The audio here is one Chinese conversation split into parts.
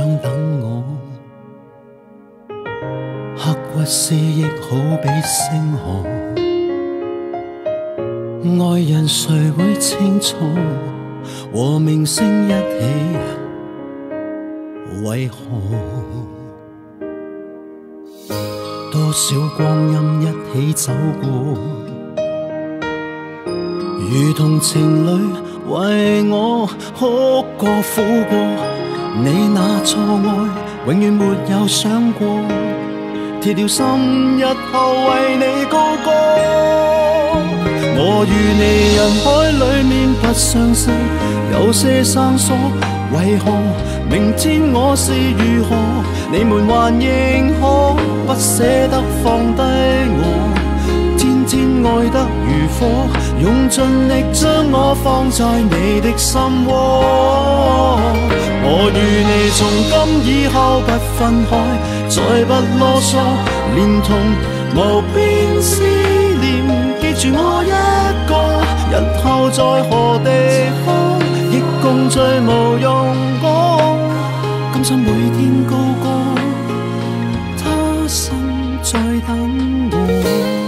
想等我，刻骨诗亦好比星河。爱人谁会清楚？和明星一起，为何？多少光阴一起走过，如同情侣为我哭过、苦过。你那错爱，永远没有想过，铁了心日后为你高歌。我与你人海里面不相识，有些生疏，为何明天我是如何，你们还认可，不舍得放低我。天爱得如火，用尽力将我放在你的心窝。我与你从今以后不分开，再不啰嗦，连同无边思念，记住我一个。日后在何地方，亦共聚无用讲。甘心每天高歌，他心在等我。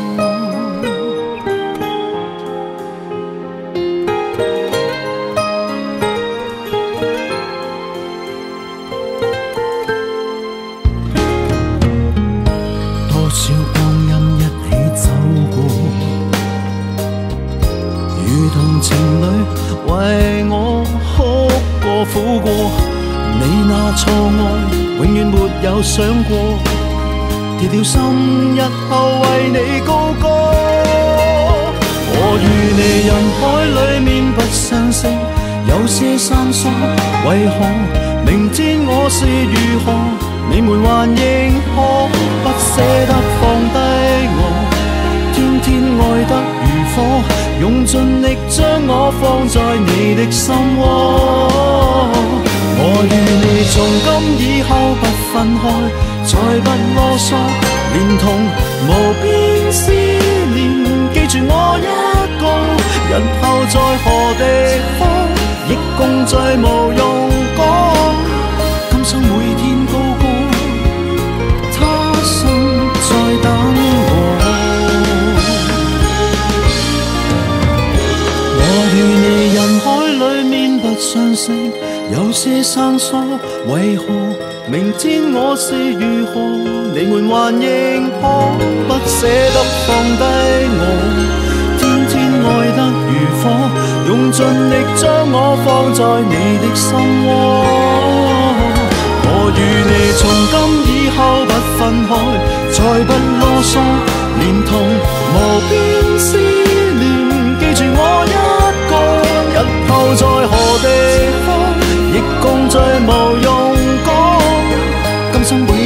笑光阴一起走过，如同情侣为我哭过苦过，你那错爱永远没有想过，跌掉心日后为你高歌。我与你人海里面不相识，有些生疏，为何明知我是如何，你们还认可？不舍得放低我，天天爱得如火，用尽力将我放在你的心窝。我与你从今以后不分开，再不啰嗦，连同无边 相识。有些生疏，为何明天我是如何，你们还认可？不舍得放低我，天天爱得如火，用尽力将我放在你的心窝。我与你从今以后不分开，再不啰嗦，连同无边思 共聚無用功，今生會。